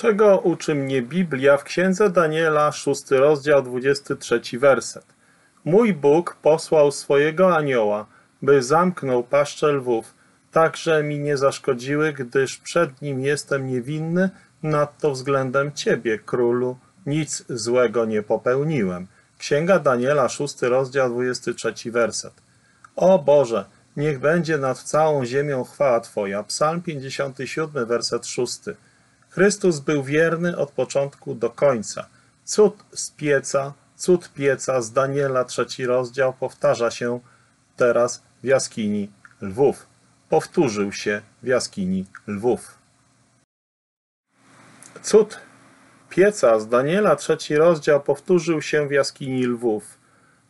Czego uczy mnie Biblia w Księdze Daniela, 6 rozdział, 23 werset. Mój Bóg posłał swojego anioła, by zamknął paszczę lwów, tak że mi nie zaszkodziły, gdyż przed nim jestem niewinny, nadto względem Ciebie, królu, nic złego nie popełniłem. Księga Daniela, 6 rozdział, 23 werset. O Boże, niech będzie nad całą ziemią chwała Twoja. Psalm 57, werset 6. Chrystus był wierny od początku do końca. Cud z pieca, cud pieca z Daniela, trzeci rozdział, powtarza się teraz w jaskini lwów. Powtórzył się w jaskini lwów. Cud pieca z Daniela, trzeci rozdział, powtórzył się w jaskini lwów.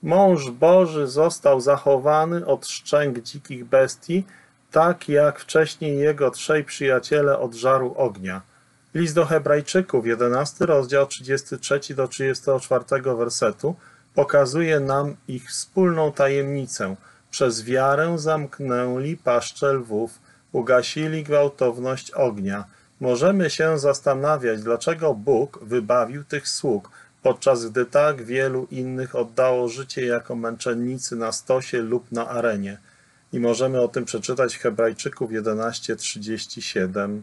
Mąż Boży został zachowany od szczęk dzikich bestii, tak jak wcześniej jego trzej przyjaciele od żaru ognia. List do Hebrajczyków, 11 rozdział 33 do 34 wersetu pokazuje nam ich wspólną tajemnicę. Przez wiarę zamknęli paszczę lwów, ugasili gwałtowność ognia. Możemy się zastanawiać, dlaczego Bóg wybawił tych sług, podczas gdy tak wielu innych oddało życie jako męczennicy na stosie lub na arenie. I możemy o tym przeczytać w Hebrajczyków 11:37.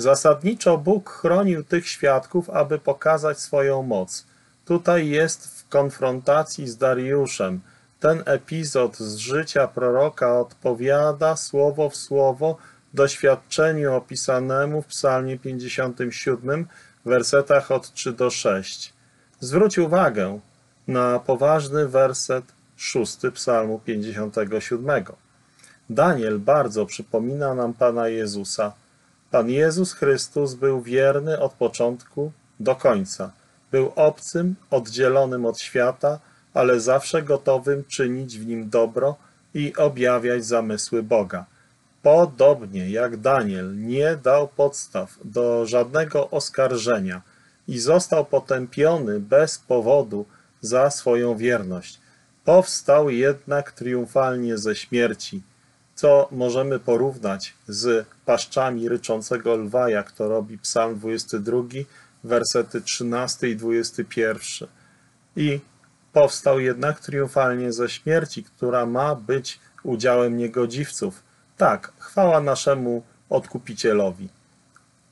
Zasadniczo Bóg chronił tych świadków, aby pokazać swoją moc. Tutaj jest w konfrontacji z Dariuszem. Ten epizod z życia proroka odpowiada słowo w słowo doświadczeniu opisanemu w psalmie 57, wersetach od 3 do 6. Zwróć uwagę na poważny werset 6 psalmu 57. Daniel bardzo przypomina nam Pana Jezusa. Pan Jezus Chrystus był wierny od początku do końca. Był obcym, oddzielonym od świata, ale zawsze gotowym czynić w nim dobro i objawiać zamysły Boga. Podobnie jak Daniel nie dał podstaw do żadnego oskarżenia i został potępiony bez powodu za swoją wierność. Powstał jednak triumfalnie ze śmierci, co możemy porównać z paszczami ryczącego lwa, jak to robi Psalm 22, wersety 13 i 21. I powstał jednak triumfalnie ze śmierci, która ma być udziałem niegodziwców. Tak, chwała naszemu Odkupicielowi.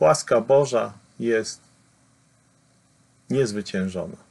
Łaska Boża jest niezwyciężona.